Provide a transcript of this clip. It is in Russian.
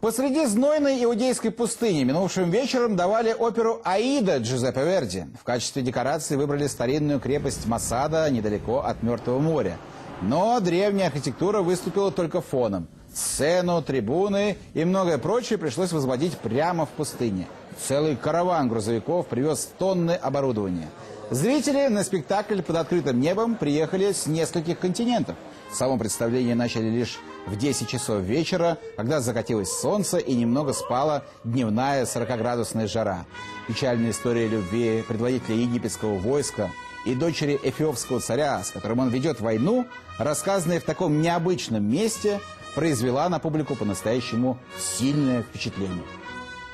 Посреди знойной иудейской пустыни минувшим вечером давали оперу «Аида» Джузеппе Верди. В качестве декорации выбрали старинную крепость Масада недалеко от Мертвого моря. Но древняя архитектура выступила только фоном. Сцену, трибуны и многое прочее пришлось возводить прямо в пустыне. Целый караван грузовиков привез тонны оборудования. Зрители на спектакль под открытым небом приехали с нескольких континентов. Само представление начали лишь в 10 часов вечера, когда закатилось солнце и немного спала дневная 40-градусная жара. Печальная история любви предводителя египетского войска и дочери эфиопского царя, с которым он ведет войну, рассказанная в таком необычном месте, произвела на публику по-настоящему сильное впечатление.